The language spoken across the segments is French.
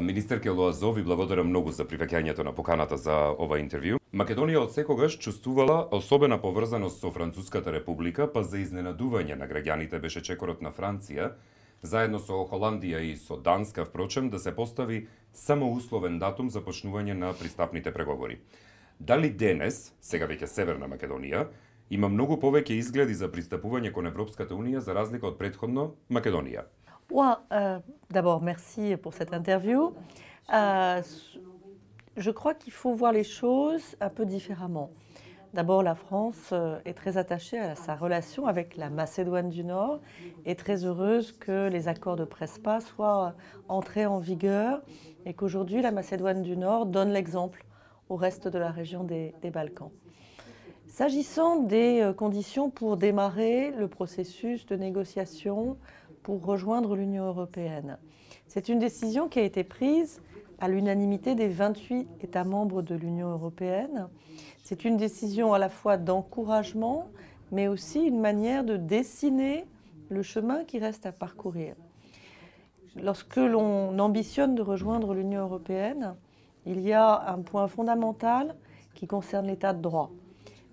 Министерке Лоазов ви благодарам многу за прифаќањето на поканата за ова интервју. Македонија од секогаш чувствувала особена поврзаност со Француската република, па за изненадување на граѓаните беше чекорот на Франција, заедно со Холандија и со Данска, впрочем, да се постави само условен датум за почнување на пристапните преговори. Дали денес, сега веќе Северна Македонија, има многу повеќе изгледи за пристапување кон Европската Унија за разлика од предходно Македонија? Euh, d'abord, merci pour cette interview. Euh, je crois qu'il faut voir les choses un peu différemment. D'abord, la France euh, est très attachée à sa relation avec la Macédoine du Nord et très heureuse que les accords de Prespa soient entrés en vigueur et qu'aujourd'hui la Macédoine du Nord donne l'exemple au reste de la région des Balkans. S'agissant des conditions pour démarrer le processus de négociation pour rejoindre l'Union européenne. C'est une décision qui a été prise à l'unanimité des 28 États membres de l'Union européenne. C'est une décision à la fois d'encouragement, mais aussi une manière de dessiner le chemin qui reste à parcourir. Lorsque l'on ambitionne de rejoindre l'Union européenne, il y a un point fondamental qui concerne l'état de droit.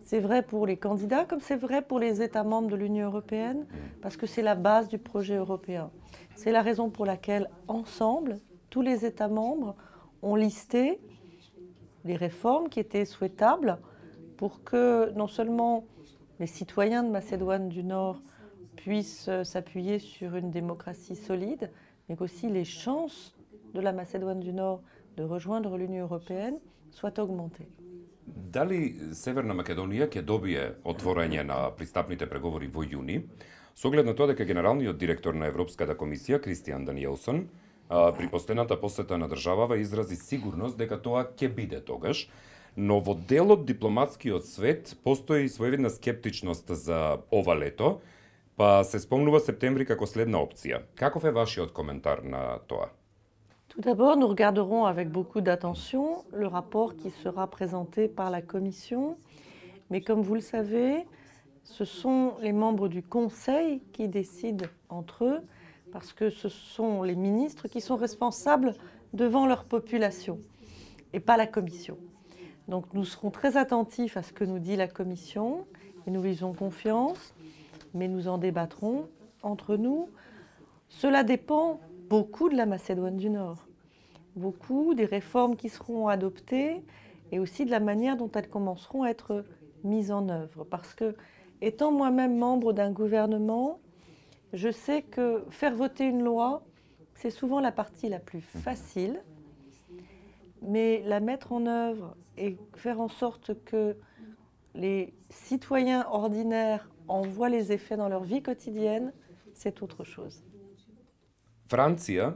C'est vrai pour les candidats comme c'est vrai pour les États membres de l'Union européenne, parce que c'est la base du projet européen. C'est la raison pour laquelle, ensemble, tous les États membres ont listé les réformes qui étaient souhaitables pour que non seulement les citoyens de Macédoine du Nord puissent s'appuyer sur une démocratie solide, mais qu'aussi les chances de la Macédoine du Nord de rejoindre l'Union européenne soient augmentées. Дали Северна Македонија ќе добие отворање на пристапните преговори во јуни, со оглед на тоа дека генералниот директор на Европската комисија Кристијан Даниелсон при последната посета на државава изрази сигурност дека тоа ќе биде тогаш, но во делот дипломатскиот свет постои своевидна скептичност за ова лето, па се спомнува септември како следна опција. Каков е вашиот коментар на тоа? Tout d'abord, nous regarderons avec beaucoup d'attention le rapport qui sera présenté par la Commission. Mais comme vous le savez, ce sont les membres du Conseil qui décident entre eux, parce que ce sont les ministres qui sont responsables devant leur population, et pas la Commission. Donc nous serons très attentifs à ce que nous dit la Commission, et nous lui faisons confiance, mais nous en débattrons entre nous. Cela dépend beaucoup de la Macédoine du Nord beaucoup des réformes qui seront adoptées et aussi de la manière dont elles commenceront à être mises en œuvre. Parce que, étant moi-même membre d'un gouvernement, je sais que faire voter une loi, c'est souvent la partie la plus facile, mais la mettre en œuvre et faire en sorte que les citoyens ordinaires en voient les effets dans leur vie quotidienne, c'est autre chose. Франција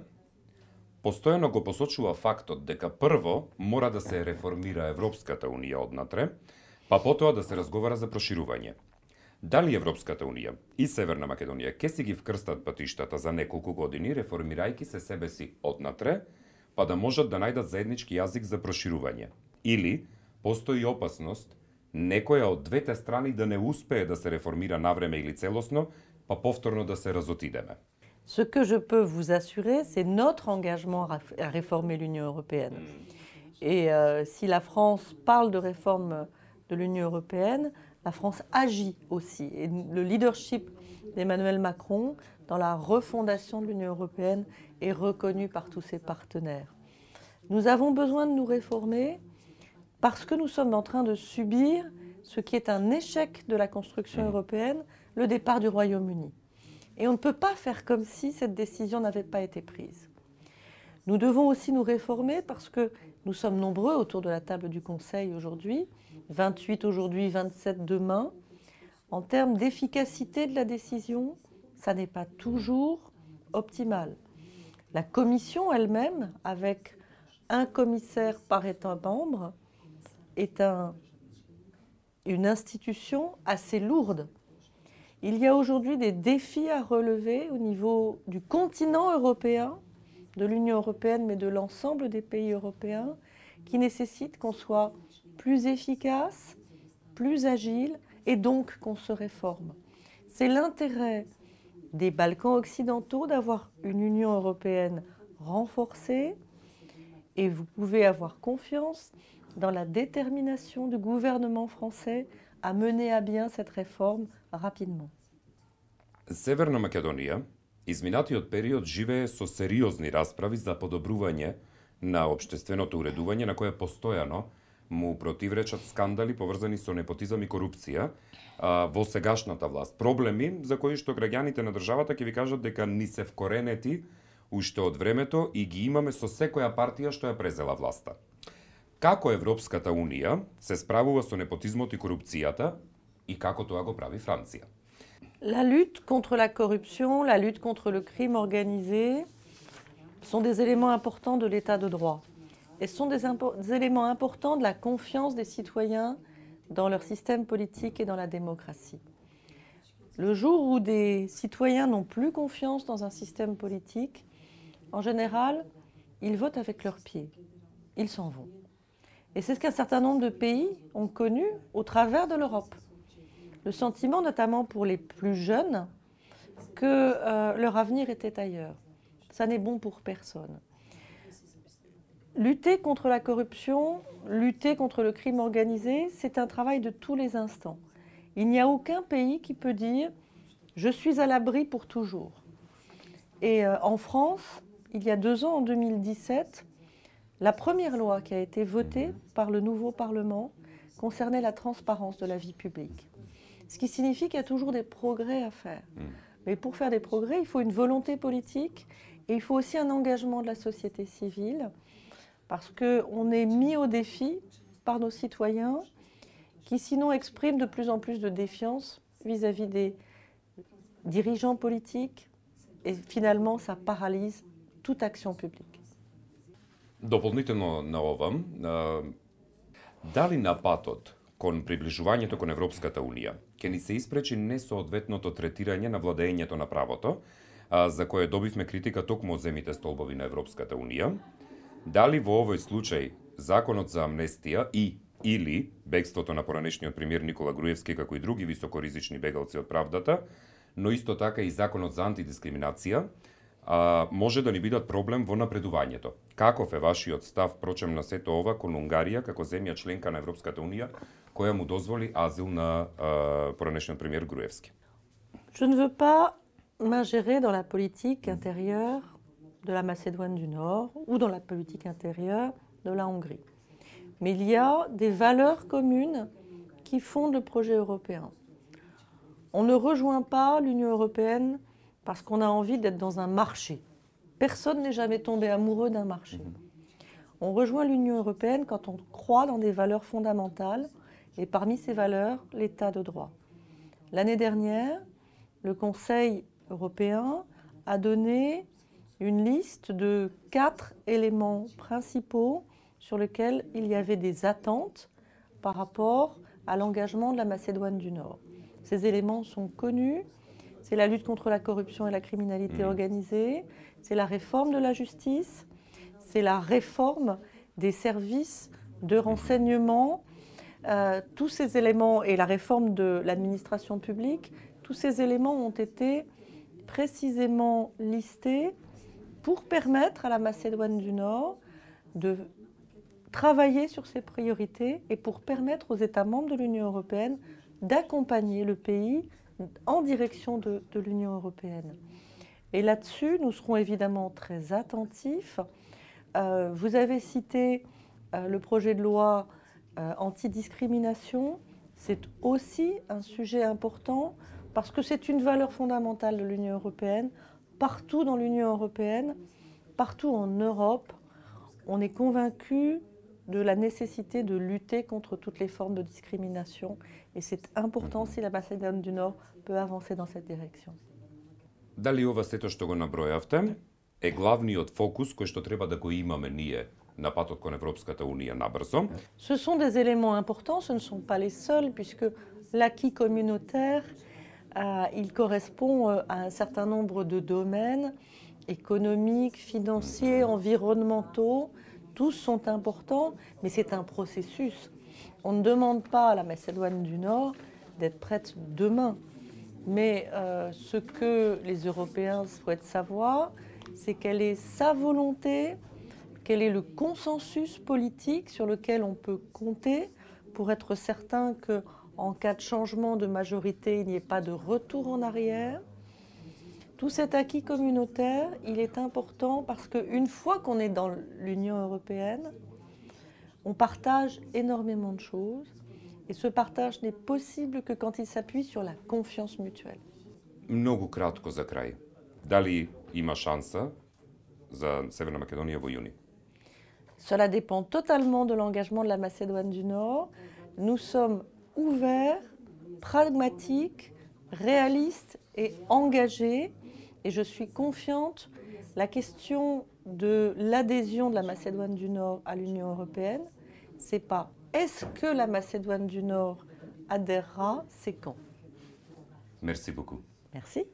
Постојано го посочува фактот дека прво мора да се реформира Европската Унија однатре, па потоа да се разговара за проширување. Дали Европската Унија и Северна Македонија ке си ги вкрстат патиштата за неколку години, реформирајки се себе си однатре, па да можат да најдат заеднички јазик за проширување? Или постои опасност некоја од двете страни да не успее да се реформира навреме или целосно, па повторно да се разотидеме? Ce que je peux vous assurer, c'est notre engagement à réformer l'Union européenne. Et euh, si la France parle de réforme de l'Union européenne, la France agit aussi. Et le leadership d'Emmanuel Macron dans la refondation de l'Union européenne est reconnu par tous ses partenaires. Nous avons besoin de nous réformer parce que nous sommes en train de subir ce qui est un échec de la construction européenne, le départ du Royaume-Uni. Et on ne peut pas faire comme si cette décision n'avait pas été prise. Nous devons aussi nous réformer parce que nous sommes nombreux autour de la table du Conseil aujourd'hui, 28 aujourd'hui, 27 demain. En termes d'efficacité de la décision, ça n'est pas toujours optimal. La Commission elle-même, avec un commissaire par État membre, est une institution assez lourde il y a aujourd'hui des défis à relever au niveau du continent européen, de l'Union européenne, mais de l'ensemble des pays européens, qui nécessitent qu'on soit plus efficace, plus agile et donc qu'on se réforme. C'est l'intérêt des Balkans occidentaux d'avoir une Union européenne renforcée, Et vous pouvez avoir confiance dans la détermination du gouvernement français à mener à bien cette réforme rapidement. Северна Македонија, изминатиот период живее со сериозни расправи за подобрување на обштественото уредување на кое постојано му противречат скандали поврзани со непотизам и корупција а, во сегашната власт. Проблеми за кои што граѓаните на државата ќе ви кажат дека ни се вкоренети уште од времето и ги имаме со секоја партија што ја презела власта. Како Европската Унија се справува со непотизмот и корупцијата и како тоа го прави Франција? La lutte contre la corruption, la lutte contre le crime organisé sont des éléments importants de l'état de droit et sont des, des, éléments importants de la confiance des citoyens dans leur système politique et dans la démocratie. Le jour où des citoyens n'ont plus confiance dans un système politique, en général, ils votent avec leurs pieds. Ils s'en vont. Et c'est ce qu'un certain nombre de pays ont connu au travers de l'Europe. Le sentiment, notamment pour les plus jeunes, que euh, leur avenir était ailleurs. Ça n'est bon pour personne. Lutter contre la corruption, lutter contre le crime organisé, c'est un travail de tous les instants. Il n'y a aucun pays qui peut dire je suis à l'abri pour toujours. Et euh, en France, il y a deux ans, en 2017, la première loi qui a été votée par le nouveau Parlement concernait la transparence de la vie publique. Ce qui signifie qu'il y a toujours des progrès à faire. Mm. Mais pour faire des progrès, il faut une volonté politique et il faut aussi un engagement de la société civile parce qu'on est mis au défi par nos citoyens qui sinon expriment de plus en plus de défiance vis-à-vis -vis des dirigeants politiques et finalement ça paralyse toute action publique. Дополнително на ова, дали на патот кон приближувањето кон Европската Унија ќе ни се испречи несоодветното третирање на владењето на правото, за кое добивме критика токму од земите столбови на Европската Унија, дали во овој случај законот за амнестија и или бегството на поранешниот премиер Никола Груевски како и други високоризични бегалци од правдата, но исто така и законот за антидискриминација, а, може да ни бидат проблем во напредувањето. Каков е вашиот став прочем на сето ова кон Унгарија како земја членка на Европската Унија која му дозволи азил на а, поранешниот премиер Груевски? Je ne veux pas m'ingérer dans la politique intérieure de la Macédoine du Nord ou dans la politique intérieure de la Hongrie. Mais il y a des valeurs communes qui fondent le projet européen. On ne rejoint pas l'Union européenne parce qu'on a envie d'être dans un marché. Personne n'est jamais tombé amoureux d'un marché. Mhm. On rejoint l'Union européenne quand on croit dans des valeurs fondamentales, et parmi ces valeurs, l'état de droit. L'année dernière, le Conseil européen a donné une liste de quatre éléments principaux sur lesquels il y avait des attentes par rapport à l'engagement de la Macédoine du Nord. Ces éléments sont connus, c'est la lutte contre la corruption et la criminalité mmh. organisée, c'est la réforme de la justice, c'est la réforme des services de renseignement, euh, tous ces éléments et la réforme de l'administration publique, tous ces éléments ont été précisément listés pour permettre à la Macédoine du Nord de travailler sur ses priorités et pour permettre aux États membres de l'Union européenne d'accompagner le pays en direction de, l'Union européenne. Et là-dessus, nous serons évidemment très attentifs. Euh, vous avez cité euh, le projet de loi euh, antidiscrimination. C'est aussi un sujet important parce que c'est une valeur fondamentale de l'Union européenne. Partout dans l'Union européenne, partout en Europe, on est convaincu de la nécessité de lutter contre toutes les formes de discrimination. Et c'est important si la Macédoine du Nord peut avancer dans cette direction. Дали ова сето што го набројавте е главниот фокус кој што треба да го имаме ние на патот кон Европската Унија набрзо? Ce sont des éléments importants, ce ne sont pas les seuls, puisque l'acquis communautaire, euh, il correspond euh, à un certain nombre de domaines économiques, financiers, environnementaux, tous sont importants, mais c'est un processus. On ne demande pas à la Macédoine du Nord d'être prête demain. Mais euh, ce que les Européens souhaitent savoir, c'est quelle est sa volonté, quel est le consensus politique sur lequel on peut compter pour être certain que en cas de changement de majorité, il n'y ait pas de retour en arrière. Tout cet acquis communautaire, il est important parce qu'une fois qu'on est dans l'Union européenne, on partage énormément de choses et ce partage n'est possible que quand il s'appuie sur la confiance mutuelle. Kratko za kraj. Ima šansa za Cela dépend totalement de l'engagement de la Macédoine du Nord. Nous sommes ouverts, pragmatiques, réalistes et engagés et je suis confiante, la question de l'adhésion de la Macédoine du Nord à l'Union européenne, c'est pas est-ce que la Macédoine du Nord adhérera, c'est quand? Merci beaucoup. Merci.